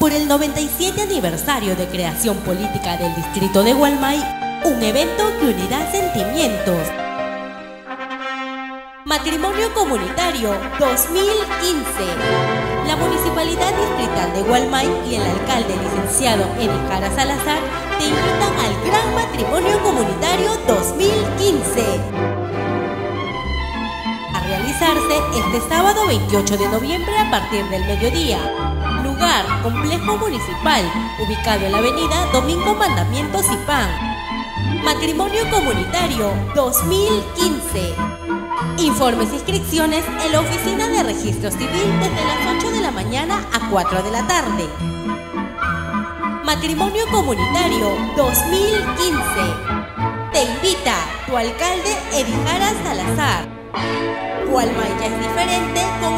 por el 97 aniversario de creación política del distrito de Gualmay, un evento que unirá sentimientos. Matrimonio Comunitario 2015. La Municipalidad Distrital de Gualmay y el alcalde licenciado Jara Salazar te invitan al Gran Matrimonio Comunitario 2015 a realizarse este sábado 28 de noviembre a partir del mediodía Complejo municipal, ubicado en la avenida Domingo Mandamiento Zipán. Matrimonio Comunitario 2015. Informes e inscripciones en la Oficina de Registro Civil desde las 8 de la mañana a 4 de la tarde. Matrimonio Comunitario 2015. Te invita tu alcalde Edijara Salazar. Gualmaya es diferente con